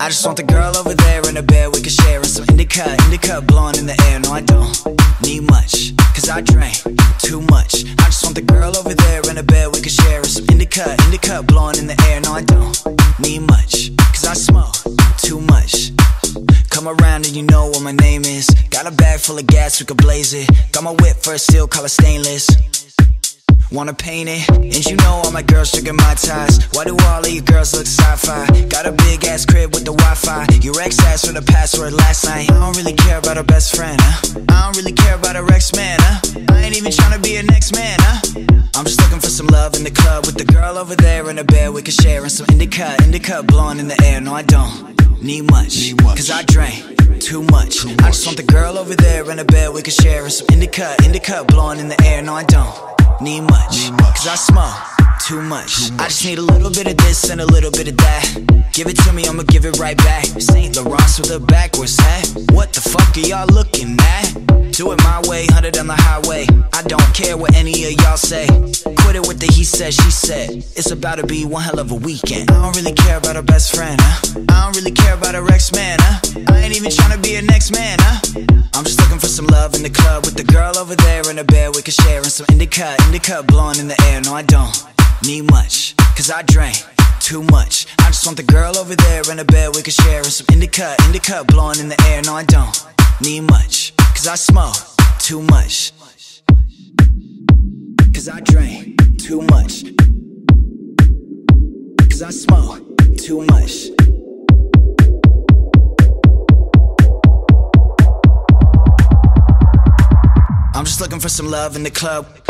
I just want the girl over there in the bed we can share and some indica, indica blowing in the air. No, I don't need much, cause I drink too much. I just want the girl over there in the bed we can share and some indica, indica blowing in the air. No, I don't need much, cause I smoke too much. Come around and you know what my name is. Got a bag full of gas, we can blaze it. Got my whip for a steel color stainless. Wanna paint it? And you know all my girls drinking mai tais. Why do all of you girls look sci-fi? Got a ass crib with the Wi-Fi. Your ex asked for the password last night. I don't really care about her best friend, huh? I don't really care about her ex man, huh? I ain't even tryna be a next man, huh? I'm just looking for some love in the club with the girl over there in the bed we can share and some indica, indica blowing in the air. No, I don't need much, Need much. cause I drank too much. I just want the girl over there in the bed we can share and some indica, indica blowing in the air. No, I don't need much, Need much. cause I smoke too much. I just need a little bit of this and a little bit of that. Give it to me, I'ma give it right back. Saint Laurent with a backwards hat. What the fuck are y'all looking at? Do it my way, 100 on the highway. I don't care what any of y'all say. Quit it with the he said, she said. It's about to be one hell of a weekend. I don't really care about her best friend, huh? I don't really care about her ex man, huh? I ain't even tryna be a next man, huh? Some love in the club with the girl over there in the bed we can share and some indica, indica blowing in the air. No, I don't need much, cause I drank too much. I just want the girl over there in the bed we can share and some indica, indica blowing in the air. No, I don't need much, cause I smoke too much. Cause I drank too much. Cause I smoke too much. Just looking for some love in the club.